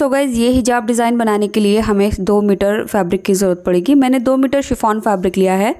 सो so guys ये हिजाब design बनाने के लिए हमें दो मीटर फैब्रिक की ज़रूरत पड़ेगी। मैंने दो मीटर शिफॉन फैब्रिक लिया है।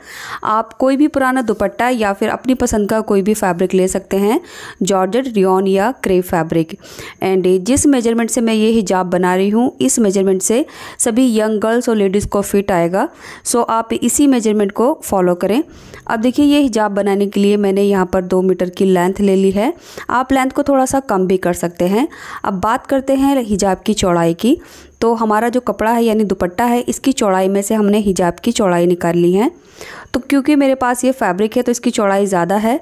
आप कोई भी पुराना दुपट्टा या फिर अपनी पसंद का कोई भी फैब्रिक ले सकते हैं, जॉर्जेट, रियोन या क्रेप फैब्रिक। एंड जिस मेज़रमेंट से मैं ये हिजाब बना रही हूँ, इस मेज़रमेंट से सभी यंग गर्ल्स और लेडीज़ को फिट आएगा। सो so आप इसी मेज़रमेंट को फॉलो करें। अब देखिए, ये हिजाब बनाने के लिए मैंने यहाँ पर दो मीटर की लेंथ ले ली है। आप लेंथ को थोड़ा सा कम भी कर सकते हैं। अब बात करते हैं हिजाब की चौड़ाई की। तो हमारा जो कपड़ा है, यानी दुपट्टा है, इसकी चौड़ाई में से हमने हिजाब की चौड़ाई निकाल ली है। तो क्योंकि मेरे पास ये फैब्रिक है तो इसकी चौड़ाई ज़्यादा है।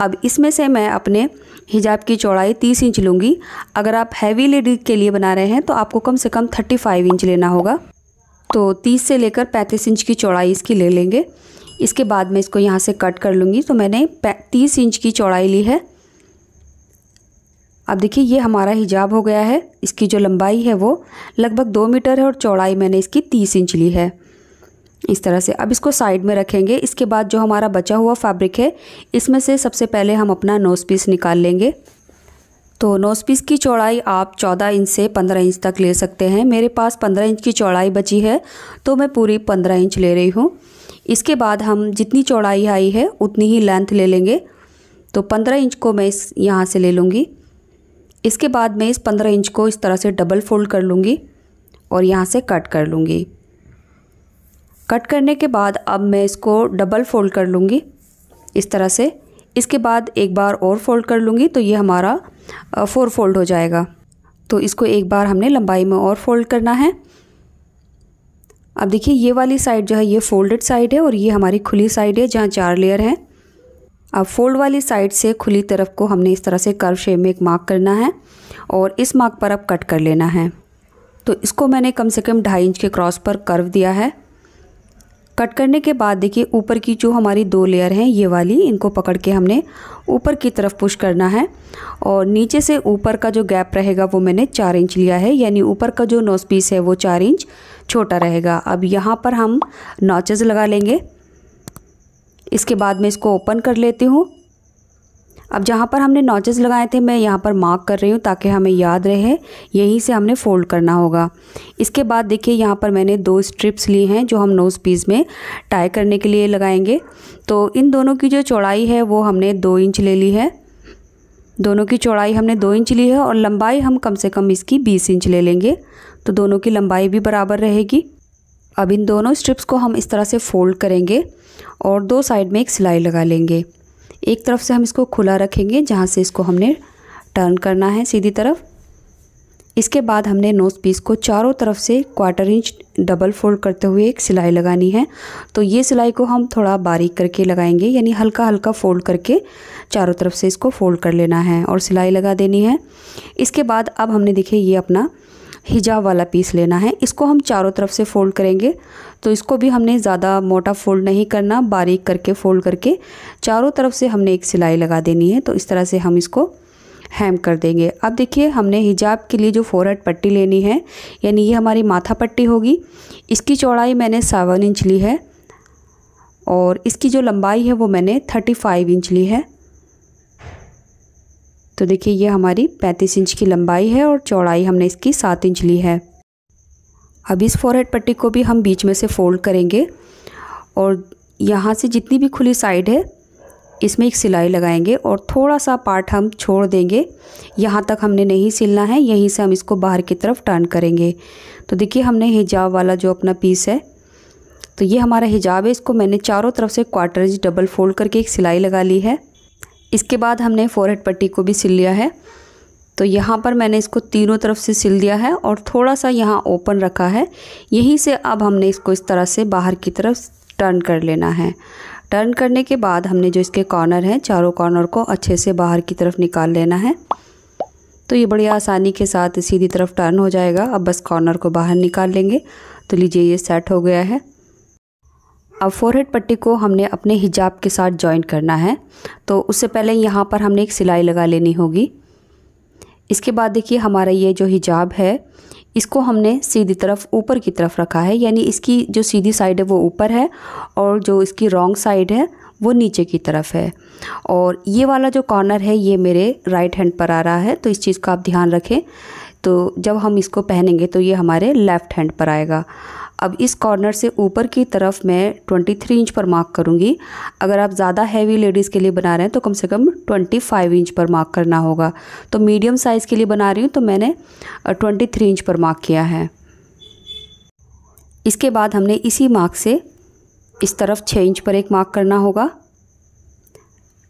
अब इसमें से मैं अपने हिजाब की चौड़ाई तीस इंच लूँगी। अगर आप हैवी लेडी के लिए बना रहे हैं तो आपको कम से कम थर्टी फाइव इंच लेना होगा। तो तीस से लेकर पैंतीस इंच की चौड़ाई इसकी ले लेंगे। इसके बाद मैं इसको यहाँ से कट कर लूँगी। तो मैंने तीस इंच की चौड़ाई ली है। अब देखिए, ये हमारा हिजाब हो गया है। इसकी जो लंबाई है वो लगभग दो मीटर है और चौड़ाई मैंने इसकी तीस इंच ली है। इस तरह से अब इसको साइड में रखेंगे। इसके बाद जो हमारा बचा हुआ फैब्रिक है, इसमें से सबसे पहले हम अपना नोस पीस निकाल लेंगे। तो नोस पीस की चौड़ाई आप 14 इंच से 15 इंच तक ले सकते हैं। मेरे पास 15 इंच की चौड़ाई बची है तो मैं पूरी 15 इंच ले रही हूँ। इसके बाद हम जितनी चौड़ाई आई है, उतनी ही लेंथ ले लेंगे। तो 15 इंच को मैं इस यहाँ से ले लूँगी। इसके बाद मैं इस पंद्रह इंच को इस तरह से डबल फोल्ड कर लूँगी और यहाँ से कट कर लूँगी। कट करने के बाद अब मैं इसको डबल फोल्ड कर लूँगी, इस तरह से। इसके बाद एक बार और फोल्ड कर लूँगी तो ये हमारा फोर फोल्ड हो जाएगा। तो इसको एक बार हमने लंबाई में और फोल्ड करना है। अब देखिए, ये वाली साइड जो है, ये फोल्डेड साइड है और ये हमारी खुली साइड है, जहाँ चार लेयर हैं। अब फोल्ड वाली साइड से खुली तरफ़ को हमने इस तरह से कर्व शेप में एक मार्क करना है और इस मार्क पर अब कट कर लेना है। तो इसको मैंने कम से कम ढाई इंच के क्रॉस पर कर्व दिया है। कट करने के बाद देखिए ऊपर की जो हमारी दो लेयर हैं, ये वाली, इनको पकड़ के हमने ऊपर की तरफ़ पुश करना है और नीचे से ऊपर का जो गैप रहेगा वो मैंने चार इंच लिया है, यानी ऊपर का जो नोस पीस है वो चार इंच छोटा रहेगा। अब यहाँ पर हम नॉचेज़ लगा लेंगे। इसके बाद मैं इसको ओपन कर लेती हूँ। अब जहाँ पर हमने नॉचेस लगाए थे, मैं यहाँ पर मार्क कर रही हूँ ताकि हमें याद रहे। यहीं से हमने फ़ोल्ड करना होगा। इसके बाद देखिए, यहाँ पर मैंने दो स्ट्रिप्स ली हैं जो हम नोज़ पीस में टाई करने के लिए लगाएँगे। तो इन दोनों की जो चौड़ाई है, वो हमने दो इंच ले ली है। दोनों की चौड़ाई हमने दो इंच ली है और लंबाई हम कम से कम इसकी बीस इंच ले लेंगे। तो दोनों की लंबाई भी बराबर रहेगी। अब इन दोनों स्ट्रिप्स को हम इस तरह से फ़ोल्ड करेंगे और दो साइड में एक सिलाई लगा लेंगे। एक तरफ़ से हम इसको खुला रखेंगे, जहाँ से इसको हमने टर्न करना है सीधी तरफ़। इसके बाद हमने नोज़ पीस को चारों तरफ़ से क्वार्टर इंच डबल फोल्ड करते हुए एक सिलाई लगानी है। तो ये सिलाई को हम थोड़ा बारीक करके लगाएँगे, यानी हल्का हल्का फोल्ड करके चारों तरफ़ से इसको फोल्ड कर लेना है और सिलाई लगा देनी है। इसके बाद अब हमने देखिए ये अपना हिजाब वाला पीस लेना है। इसको हम चारों तरफ़ से फ़ोल्ड करेंगे। तो इसको भी हमने ज़्यादा मोटा फ़ोल्ड नहीं करना, बारीक करके फ़ोल्ड करके चारों तरफ़ से हमने एक सिलाई लगा देनी है। तो इस तरह से हम इसको हैम कर देंगे। अब देखिए, हमने हिजाब के लिए जो फोरहेड पट्टी लेनी है, यानी ये हमारी माथा पट्टी होगी। इसकी चौड़ाई मैंने सेवन इंच ली है और इसकी जो लंबाई है वो मैंने थर्टी फाइव इंच ली है। तो देखिए, ये हमारी पैंतीस इंच की लंबाई है और चौड़ाई हमने इसकी सात इंच ली है। अब इस फोरहेड पट्टी को भी हम बीच में से फोल्ड करेंगे और यहाँ से जितनी भी खुली साइड है, इसमें एक सिलाई लगाएँगे और थोड़ा सा पार्ट हम छोड़ देंगे। यहाँ तक हमने नहीं सिलना है, यहीं से हम इसको बाहर की तरफ़ टर्न करेंगे। तो देखिए, हमने हिजाब वाला जो अपना पीस है तो ये हमारा हिजाब है। इसको मैंने चारों तरफ़ से क्वार्टर इंच डबल फोल्ड करके एक सिलाई लगा ली है। इसके बाद हमने फोरहेड पट्टी को भी सिल लिया है। तो यहाँ पर मैंने इसको तीनों तरफ़ से सिल दिया है और थोड़ा सा यहाँ ओपन रखा है। यहीं से अब हमने इसको इस तरह से बाहर की तरफ़ टर्न कर लेना है। टर्न करने के बाद हमने जो इसके कॉर्नर हैं, चारों कॉर्नर को अच्छे से बाहर की तरफ़ निकाल लेना है। तो ये बड़ी आसानी के साथ सीधी तरफ़ टर्न हो जाएगा। अब बस कॉर्नर को बाहर निकाल लेंगे। तो लीजिए ये सेट हो गया है। अब फोरहेड पट्टी को हमने अपने हिजाब के साथ जॉइन करना है। तो उससे पहले यहाँ पर हमने एक सिलाई लगा लेनी होगी। इसके बाद देखिए हमारा ये जो हिजाब है, इसको हमने सीधी तरफ़ ऊपर की तरफ़ रखा है, यानी इसकी जो सीधी साइड है वो ऊपर है और जो इसकी रॉन्ग साइड है वो नीचे की तरफ़ है। और ये वाला जो कॉर्नर है ये मेरे राइट हैंड पर आ रहा है तो इस चीज़ का आप ध्यान रखें। तो जब हम इसको पहनेंगे तो ये हमारे लेफ़्ट हैंड पर आएगा। अब इस कॉर्नर से ऊपर की तरफ़ मैं 23 इंच पर मार्क करूँगी। अगर आप ज़्यादा हैवी लेडीज़ के लिए बना रहे हैं तो कम से कम 25 इंच पर मार्क करना होगा। तो मीडियम साइज़ के लिए बना रही हूँ तो मैंने 23 इंच पर मार्क किया है। इसके बाद हमने इसी मार्क से इस तरफ़ छः इंच पर एक मार्क करना होगा।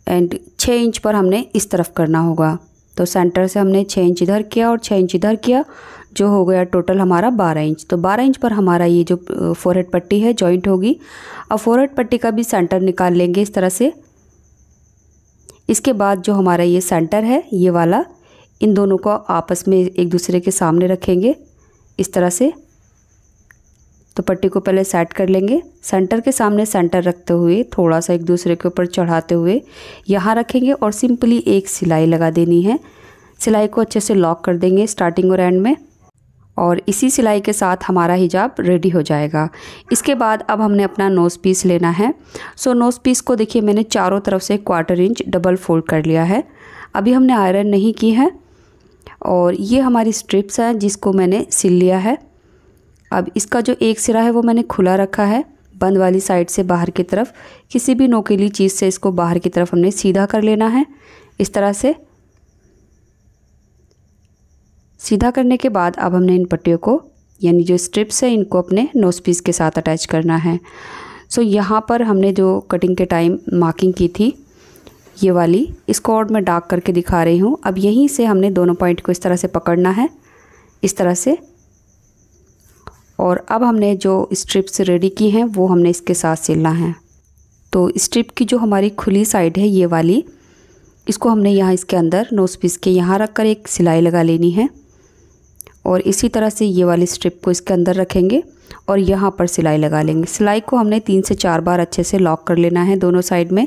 एंड छः इंच पर हमने इस तरफ़ करना होगा। तो सेंटर से हमने छः इंच इधर किया और छः इंच इधर किया। जो हो गया टोटल हमारा बारह इंच तो बारह इंच पर हमारा ये जो फोरहेड पट्टी है जॉइंट होगी। अब फोरहेड पट्टी का भी सेंटर निकाल लेंगे इस तरह से। इसके बाद जो हमारा ये सेंटर है, ये वाला, इन दोनों को आपस में एक दूसरे के सामने रखेंगे, इस तरह से। तो पट्टी को पहले सेट कर लेंगे। सेंटर के सामने सेंटर रखते हुए, थोड़ा सा एक दूसरे के ऊपर चढ़ाते हुए, यहाँ रखेंगे और सिंपली एक सिलाई लगा देनी है। सिलाई को अच्छे से लॉक कर देंगे स्टार्टिंग और एंड में। और इसी सिलाई के साथ हमारा हिजाब रेडी हो जाएगा। इसके बाद अब हमने अपना नोज़ पीस लेना है। सो नोज़ पीस को देखिए, मैंने चारों तरफ़ से क्वार्टर इंच डबल फोल्ड कर लिया है। अभी हमने आयरन नहीं की है और ये हमारी स्ट्रिप्स हैं जिसको मैंने सिल लिया है। अब इसका जो एक सिरा है वो मैंने खुला रखा है बंद वाली साइड से बाहर की तरफ़। किसी भी नोकीली चीज़ से इसको बाहर की तरफ़ हमने सीधा कर लेना है। इस तरह से सीधा करने के बाद अब हमने इन पट्टियों को यानी जो स्ट्रिप्स है इनको अपने नोज़ पीस के साथ अटैच करना है। सो so, यहाँ पर हमने जो कटिंग के टाइम मार्किंग की थी ये वाली इसको और मैं डार्क करके दिखा रही हूँ। अब यहीं से हमने दोनों पॉइंट को इस तरह से पकड़ना है इस तरह से। और अब हमने जो स्ट्रिप्स रेडी की हैं वो हमने इसके साथ सिलना है। तो स्ट्रिप की जो हमारी खुली साइड है ये वाली इसको हमने यहाँ इसके अंदर नोस पीस के यहाँ रख कर एक सिलाई लगा लेनी है। और इसी तरह से ये वाली स्ट्रिप को इसके अंदर रखेंगे और यहाँ पर सिलाई लगा लेंगे। सिलाई को हमने तीन से चार बार अच्छे से लॉक कर लेना है दोनों साइड में।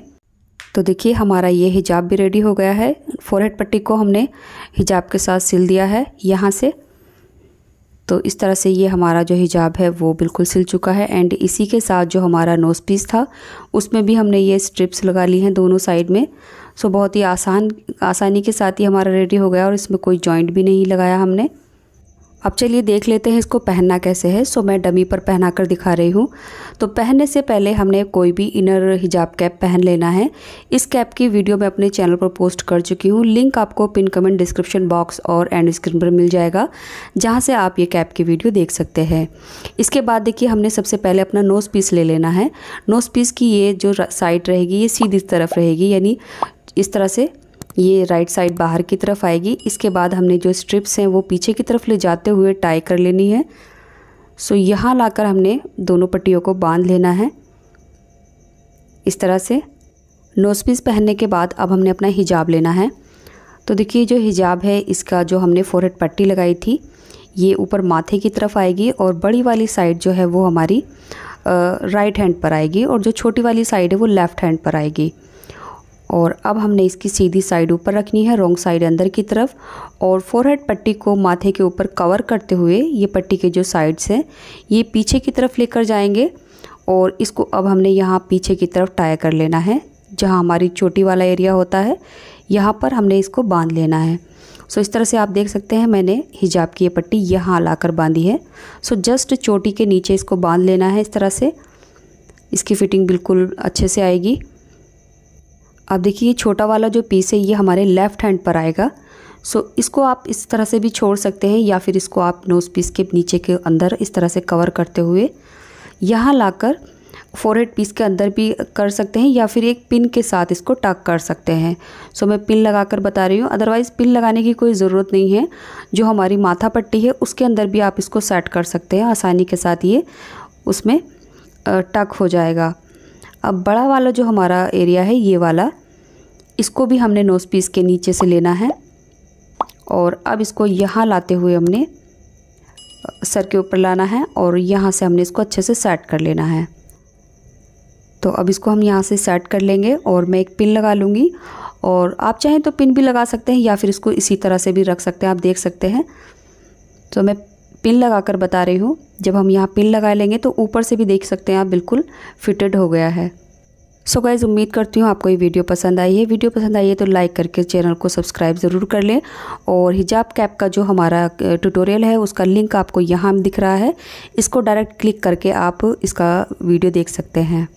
तो देखिए, हमारा ये हिजाब भी रेडी हो गया है। फोरहेड पट्टी को हमने हिजाब के साथ सिल दिया है यहाँ से। तो इस तरह से ये हमारा जो हिजाब है, वो बिल्कुल सिल चुका है। एंड इसी के साथ जो हमारा नोज़ पीस था, उसमें भी हमने ये स्ट्रिप्स लगा ली हैं दोनों साइड में। सो बहुत ही आसान, आसानी के साथ ही हमारा रेडी हो गया और इसमें कोई जॉइंट भी नहीं लगाया हमने। अब चलिए देख लेते हैं इसको पहनना कैसे है। सो मैं डमी पर पहना कर दिखा रही हूँ। तो पहनने से पहले हमने कोई भी इनर हिजाब कैप पहन लेना है। इस कैप की वीडियो मैं अपने चैनल पर पोस्ट कर चुकी हूँ। लिंक आपको पिन कमेंट डिस्क्रिप्शन बॉक्स और एंड स्क्रीन पर मिल जाएगा, जहाँ से आप ये कैप की वीडियो देख सकते हैं। इसके बाद देखिए, हमने सबसे पहले अपना नोज़ पीस ले लेना है। नोज़ पीस की ये जो साइड रहेगी, ये सीधी तरफ़ रहेगी, यानी इस तरह से ये राइट साइड बाहर की तरफ़ आएगी। इसके बाद हमने जो स्ट्रिप्स हैं, वो पीछे की तरफ़ ले जाते हुए टाई कर लेनी है। सो यहाँ लाकर हमने दोनों पट्टियों को बाँध लेना है। इस तरह से नोज़ पीस पहनने के बाद अब हमने अपना हिजाब लेना है। तो देखिए, जो हिजाब है, इसका जो हमने फोरहेड पट्टी लगाई थी, ये ऊपर माथे की तरफ़ आएगी और बड़ी वाली साइड जो है, वो हमारी राइट हैंड पर आएगी और जो छोटी वाली साइड है, वो लेफ़्ट हैंड पर आएगी। और अब हमने इसकी सीधी साइड ऊपर रखनी है, रॉन्ग साइड अंदर की तरफ़। और फोरहेड पट्टी को माथे के ऊपर कवर करते हुए ये पट्टी के जो साइड्स हैं, ये पीछे की तरफ़ लेकर जाएँगे। और इसको अब हमने यहाँ पीछे की तरफ़ टाई कर लेना है, जहाँ हमारी चोटी वाला एरिया होता है। यहाँ पर हमने इसको बाँध लेना है। सो इस तरह से आप देख सकते हैं, मैंने हिजाब की ये पट्टी यहाँ लाकर बांधी है। सो जस्ट चोटी के नीचे इसको बाँध लेना है इस तरह से। इसकी फ़िटिंग बिल्कुल अच्छे से आएगी। अब देखिए, ये छोटा वाला जो पीस है, ये हमारे लेफ़्ट हैंड पर आएगा। सो इसको आप इस तरह से भी छोड़ सकते हैं या फिर इसको आप नोज़ पीस के नीचे के अंदर इस तरह से कवर करते हुए यहाँ लाकर फोरहेड पीस के अंदर भी कर सकते हैं या फिर एक पिन के साथ इसको टक कर सकते हैं। सो मैं पिन लगाकर बता रही हूँ अदरवाइज़ पिन लगाने की कोई ज़रूरत नहीं है। जो हमारी माथा पट्टी है, उसके अंदर भी आप इसको सेट कर सकते हैं आसानी के साथ ये उसमें टक हो जाएगा। अब बड़ा वाला जो हमारा एरिया है, ये वाला इसको भी हमने नोज़ पीस के नीचे से लेना है। और अब इसको यहाँ लाते हुए हमने सर के ऊपर लाना है और यहाँ से हमने इसको अच्छे से सेट कर लेना है। तो अब इसको हम यहाँ से सेट कर लेंगे और मैं एक पिन लगा लूँगी। और आप चाहें तो पिन भी लगा सकते हैं या फिर इसको इसी तरह से भी रख सकते हैं, आप देख सकते हैं। तो मैं पिन लगा कर बता रही हूँ, जब हम यहाँ पिन लगा लेंगे तो ऊपर से भी देख सकते हैं आप, बिल्कुल फिटेड हो गया है। सो गाइज़ उम्मीद करती हूँ आपको ये वीडियो पसंद आई है। वीडियो पसंद आई है तो लाइक करके चैनल को सब्सक्राइब ज़रूर कर लें और हिजाब कैप का जो हमारा ट्यूटोरियल है, उसका लिंक आपको यहाँ दिख रहा है। इसको डायरेक्ट क्लिक करके आप इसका वीडियो देख सकते हैं।